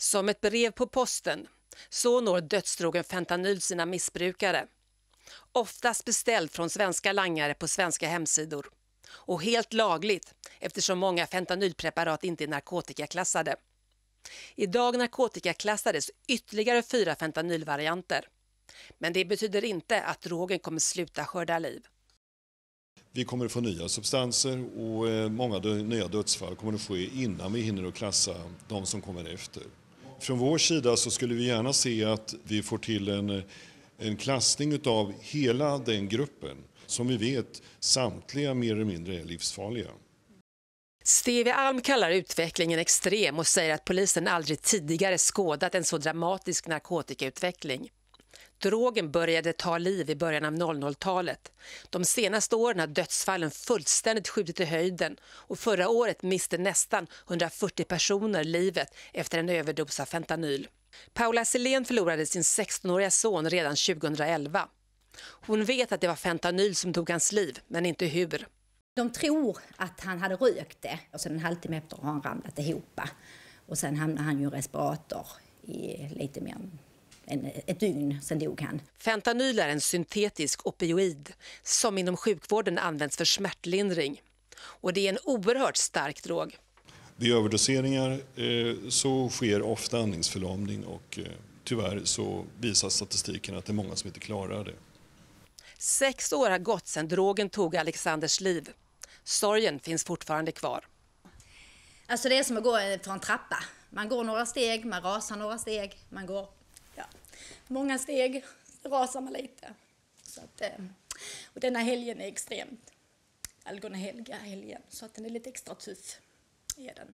Som ett brev på posten, så når dödsdrogen fentanyl sina missbrukare. Oftast beställd från svenska langare på svenska hemsidor. Och helt lagligt eftersom många fentanylpreparat inte är narkotikaklassade. Idag narkotikaklassades ytterligare fyra fentanylvarianter. Men det betyder inte att drogen kommer sluta skörda liv. Vi kommer att få nya substanser och eh, många nya dödsfall kommer att ske innan vi hinner att klassa de som kommer efter. Från vår sida så skulle vi gärna se att vi får till en, en klassning av hela den gruppen som vi vet samtliga mer eller mindre är livsfarliga. Stevie Alm kallar utvecklingen extrem och säger att polisen aldrig tidigare skådat en så dramatisk narkotikautveckling. Drogen började ta liv i början av 00-talet. De senaste åren har dödsfallen fullständigt skjutit i höjden och förra året miste nästan 140 personer livet efter en överdos av fentanyl. Paula Selén förlorade sin 16-åriga son redan 2011. Hon vet att det var fentanyl som tog hans liv, men inte hur. De tror att han hade rökt det och sen en halvtimme efter har han ramlat ihop. Och sen hamnade han ju i respirator i lite mer en, ett dygn, sen dog han. Fentanyl är en syntetisk opioid som inom sjukvården används för smärtlindring. Och det är en oerhört stark drog. Vid överdoseringar eh, så sker ofta andningsförlamning och eh, tyvärr så visar statistiken att det är många som inte klarar det. Sex år har gått sedan drogen tog Alexanders liv. Sorgen finns fortfarande kvar. Alltså det är som att gå för en trappa. Man går några steg, man rasar några steg, man går många steg, rasar man lite. Så att, eh, och denna helgen är extremt, allgående helga helgen, så att den är lite extra tuff. Är den.